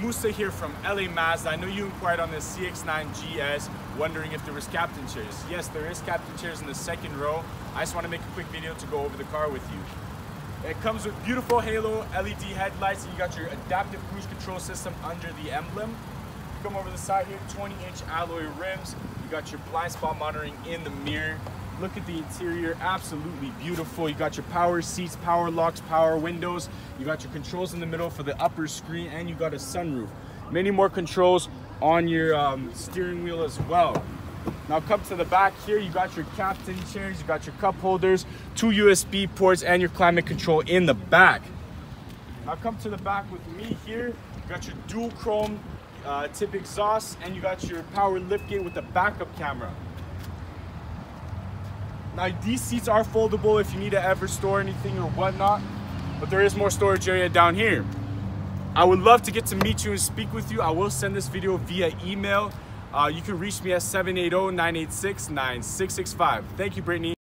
Musa here from LA Mazda. I know you inquired on the CX-9 GS, wondering if there was captain chairs. Yes, there is captain chairs in the second row. I just want to make a quick video to go over the car with you. It comes with beautiful halo LED headlights. And you got your adaptive cruise control system under the emblem. Come over the side here, 20 inch alloy rims. You got your blind spot monitoring in the mirror. Look at the interior, absolutely beautiful. You got your power seats, power locks, power windows. You got your controls in the middle for the upper screen and you got a sunroof. Many more controls on your um, steering wheel as well. Now come to the back here, you got your captain chairs, you got your cup holders, two USB ports and your climate control in the back. Now come to the back with me here, you got your dual chrome uh, tip exhaust and you got your power liftgate with the backup camera. Now these seats are foldable if you need to ever store anything or whatnot, but there is more storage area down here. I would love to get to meet you and speak with you. I will send this video via email. Uh, you can reach me at 780-986-9665. Thank you, Brittney.